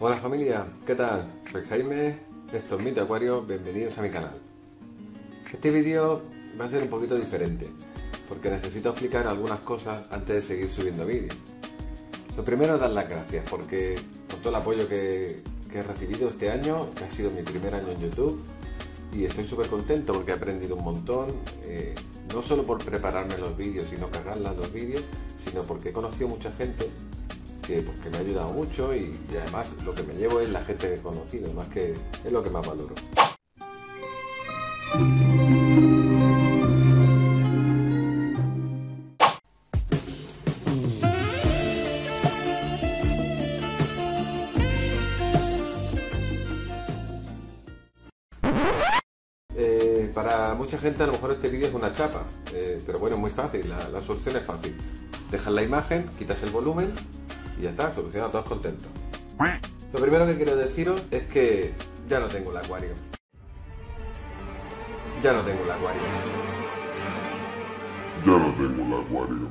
Hola familia, ¿qué tal? Soy Jaime, esto es Mito Acuario, bienvenidos a mi canal. Este vídeo va a ser un poquito diferente, porque necesito explicar algunas cosas antes de seguir subiendo vídeos. Lo primero es dar las gracias, porque por todo el apoyo que, he recibido este año, que ha sido mi primer año en YouTube, y estoy súper contento porque he aprendido un montón, eh, no solo por prepararme los vídeos y no cagarla los vídeos, sino porque he conocido mucha gente pues, que, me ha ayudado mucho y, además lo que me llevo es la gente que he más que es lo que más valoro. Eh, para mucha gente a lo mejor este vídeo es una chapa, eh, pero bueno, es muy fácil, la solución es fácil. Dejas la imagen, quitas el volumen y ya está, solucionado, todos contentos. Lo primero que quiero deciros es que ya no tengo el acuario. Ya no tengo el acuario. Ya no tengo el acuario.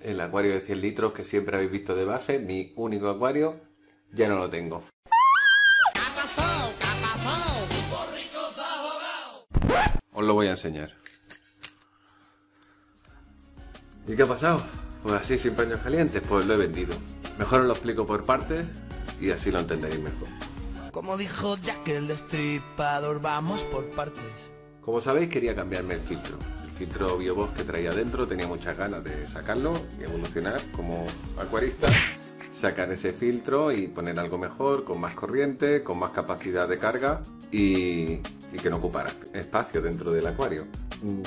El acuario de 100 litros que siempre habéis visto de base, mi único acuario, ya no lo tengo. Os lo voy a enseñar. ¿Y qué ha pasado? Pues así, sin paños calientes, pues lo he vendido. Mejor os lo explico por partes y así lo entenderéis mejor. Como dijo Jack el destripador, vamos por partes. Como sabéis, quería cambiarme el filtro. El filtro BioBox que traía dentro tenía muchas ganas de sacarlo y evolucionar como acuarista. Sacar ese filtro y poner algo mejor, con más corriente, con más capacidad de carga y, y que no ocupara espacio dentro del acuario.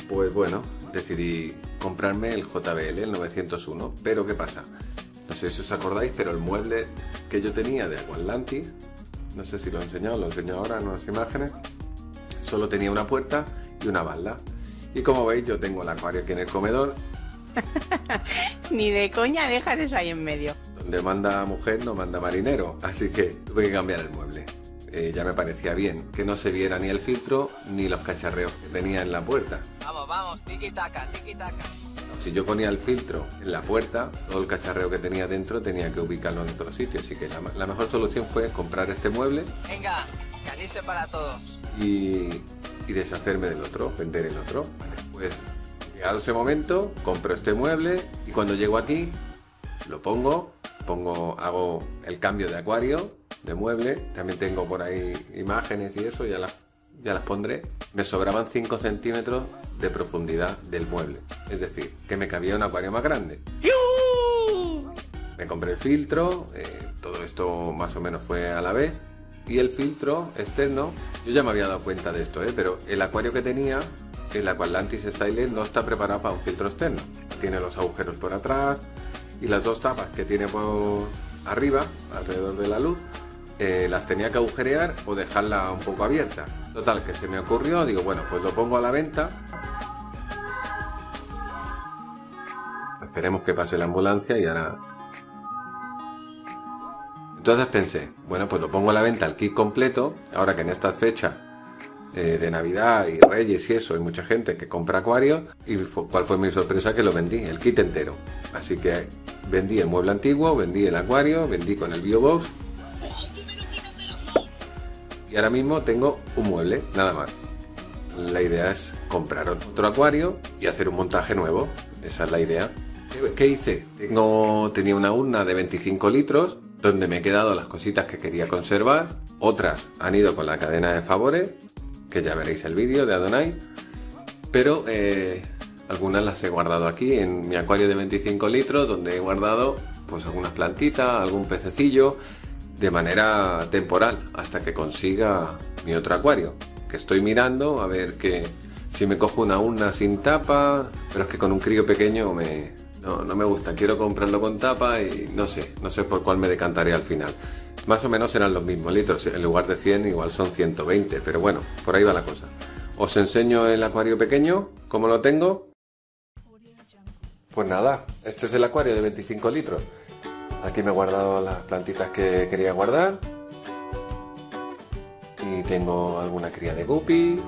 Pues bueno, decidí comprarme el JBL, el 901. Pero ¿qué pasa? No sé si os acordáis, pero el mueble que yo tenía de Aquatlantis, no sé si lo he enseñado, lo he enseñado ahora en unas imágenes, solo tenía una puerta y una balda. Y como veis, yo tengo el acuario aquí en el comedor. Ni de coña dejas eso ahí en medio. Donde manda mujer no manda marinero, así que tuve que cambiar el mueble. Eh, ya me parecía bien que no se viera ni el filtro ni los cacharreos que tenía en la puerta. Vamos, vamos, tiki taka, tiki taka. Si yo ponía el filtro en la puerta, todo el cacharreo que tenía dentro tenía que ubicarlo en otro sitio. Así que la, mejor solución fue comprar este mueble. Venga, calice para todos. Y, deshacerme del otro, vender el otro. pues llegado ese momento, compro este mueble y cuando llego aquí, lo pongo, pongo, hago el cambio de acuario, de mueble. También tengo por ahí imágenes y eso, ya las, ya las pondré. Me sobraban 5 centímetros de profundidad del mueble. Es decir, que me cabía un acuario más grande. Me compré el filtro, eh, todo esto más o menos fue a la vez. Y el filtro externo, yo ya me había dado cuenta de esto, ¿eh? pero el acuario que tenía, el Aquatlantis Style, no está preparado para un filtro externo. Tiene los agujeros por atrás y las dos tapas que tiene por arriba, alrededor de la luz, eh, las tenía que agujerear o dejarla un poco abierta. Total, que se me ocurrió, digo, bueno, pues lo pongo a la venta Esperemos que pase la ambulancia y ahora... Entonces pensé, bueno, pues lo pongo a la venta el kit completo, ahora que en esta fecha eh, de Navidad y Reyes y eso, hay mucha gente que compra acuarios, y cuál fue mi sorpresa que lo vendí, el kit entero. Así que vendí el mueble antiguo, vendí el acuario, vendí con el BioBox. Y ahora mismo tengo un mueble, nada más. La idea es comprar otro acuario y hacer un montaje nuevo. Esa es la idea. ¿Qué hice? Tengo, tenía una urna de 25 litros donde me he quedado las cositas que quería conservar. Otras han ido con la cadena de favores, que ya veréis el vídeo de Adonai. Pero eh, algunas las he guardado aquí en mi acuario de 25 litros, donde he guardado pues algunas plantitas, algún pececillo, de manera temporal, hasta que consiga mi otro acuario. Que estoy mirando a ver que si me cojo una urna sin tapa, pero es que con un crío pequeño me, no, no me gusta, quiero comprarlo con tapa y no sé, no sé por cuál me decantaré al final. Más o menos serán los mismos litros, en lugar de 100 igual son 120, pero bueno, por ahí va la cosa. Os enseño el acuario pequeño, cómo lo tengo. Pues nada, este es el acuario de 25 litros. Aquí me he guardado las plantitas que quería guardar. Y tengo alguna cría de guppy,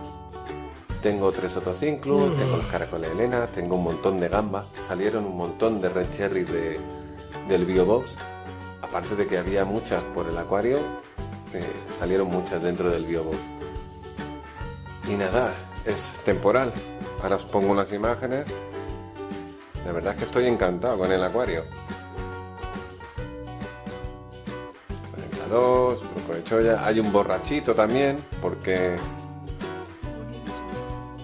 tengo tres otocinclus, tengo los caracoles de Elena, tengo un montón de gambas. Salieron un montón de red cherry de, del BioBox. aparte de que había muchas por el acuario, eh, salieron muchas dentro del biobox. Y nada, es temporal. Ahora os pongo unas imágenes. La verdad es que estoy encantado con el acuario. 42, grupo de cholla. Hay un borrachito también, porque...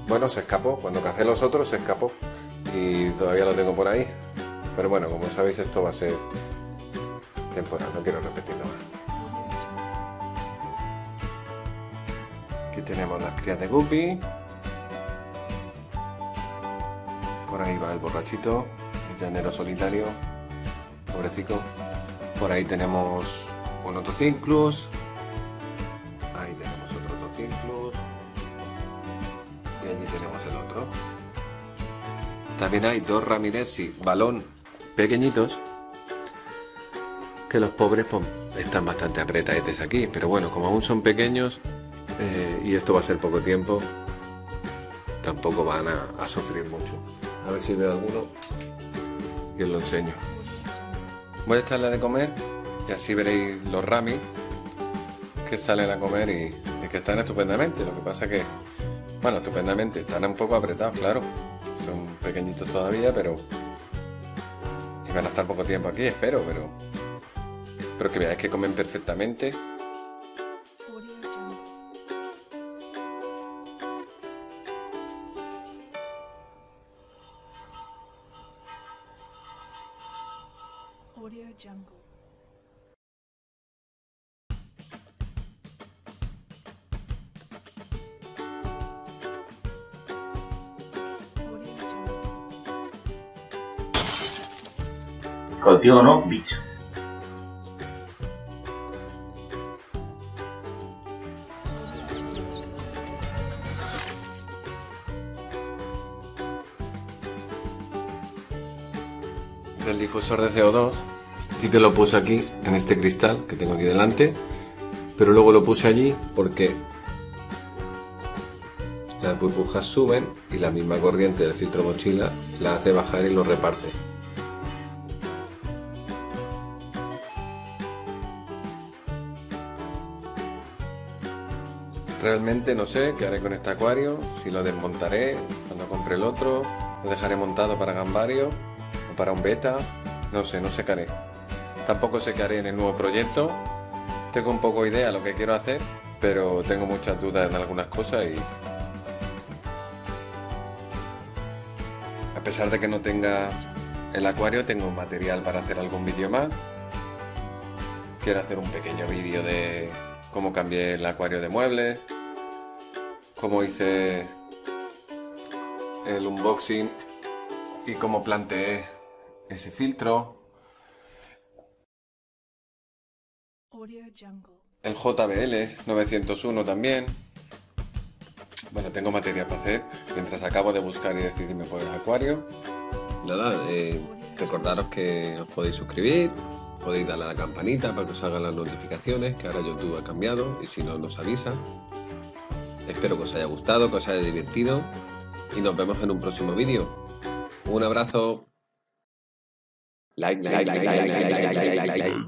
Bueno, se escapó. Cuando cacé los otros, se escapó. Y todavía lo tengo por ahí. Pero bueno, como sabéis, esto va a ser temporal. No quiero repetirlo más. Aquí tenemos las crías de guppy. Por ahí va el borrachito, el llanero solitario, pobrecito. Por ahí tenemos un otocinclus. Ahí tenemos otro otocinclus. Y allí tenemos el otro. También hay dos Ramirezi balón pequeñitos. Que los pobres pues, están bastante apretadetes aquí. Pero bueno, como aún son pequeños eh, y esto va a ser poco tiempo, tampoco van a, a sufrir mucho. A ver si veo alguno y os lo enseño. Voy a echarle de comer y así veréis los ramis que salen a comer y, que están estupendamente. Lo que pasa que, bueno, estupendamente, están un poco apretados, claro. Son pequeñitos todavía, pero... Y van a estar poco tiempo aquí, espero, pero... Pero que veáis que comen perfectamente. No, bicho. del difusor de CO2. Sí lo puse aquí, en este cristal que tengo aquí delante, pero luego lo puse allí porque las burbujas suben y la misma corriente del filtro mochila la hace bajar y lo reparte. Realmente no sé qué haré con este acuario, si lo desmontaré cuando compre el otro, lo dejaré montado para gambario o para un beta, no sé, no sé qué haré. Tampoco sé qué haré en el nuevo proyecto, tengo un poco idea de lo que quiero hacer, pero tengo muchas dudas en algunas cosas y... A pesar de que no tenga el acuario, tengo material para hacer algún vídeo más. Quiero hacer un pequeño vídeo de cómo cambié el acuario de muebles, cómo hice el unboxing y cómo planteé ese filtro, el JBL 901 también. Bueno, tengo material para hacer mientras acabo de buscar y decidirme por el acuario. Nada, eh, recordaros que os podéis suscribir, podéis darle a la campanita para que os hagan las notificaciones, que ahora YouTube ha cambiado y si no nos avisa. Espero que os haya gustado, que os haya divertido y nos vemos en un próximo vídeo. Un abrazo. Like, like, like, like, like, like, like, like, like.